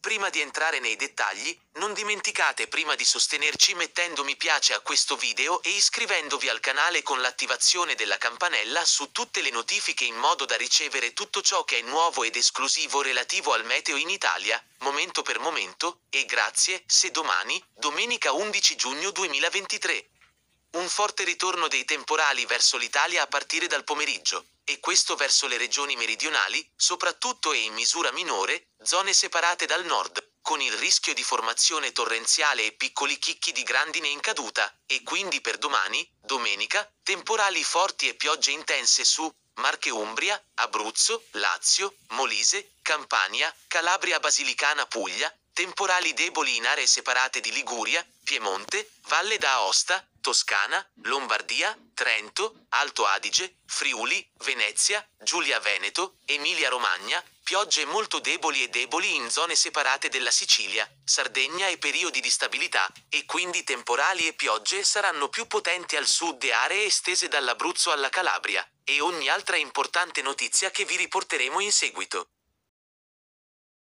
Prima di entrare nei dettagli, non dimenticate prima di sostenerci mettendo mi piace a questo video e iscrivendovi al canale con l'attivazione della campanella su tutte le notifiche in modo da ricevere tutto ciò che è nuovo ed esclusivo relativo al meteo in Italia, momento per momento, e grazie se domani, domenica 11 giugno 2023. Un forte ritorno dei temporali verso l'Italia a partire dal pomeriggio, e questo verso le regioni meridionali, soprattutto e in misura minore, zone separate dal nord, con il rischio di formazione torrenziale e piccoli chicchi di grandine in caduta, e quindi per domani, domenica, temporali forti e piogge intense su Marche Umbria, Abruzzo, Lazio, Molise, Campania, Calabria Basilicana Puglia, temporali deboli in aree separate di Liguria, Piemonte, Valle d'Aosta, Toscana, Lombardia, Trento, Alto Adige, Friuli, Venezia, Giulia Veneto, Emilia Romagna, piogge molto deboli e deboli in zone separate della Sicilia, Sardegna e periodi di stabilità, e quindi temporali e piogge saranno più potenti al sud e aree estese dall'Abruzzo alla Calabria, e ogni altra importante notizia che vi riporteremo in seguito.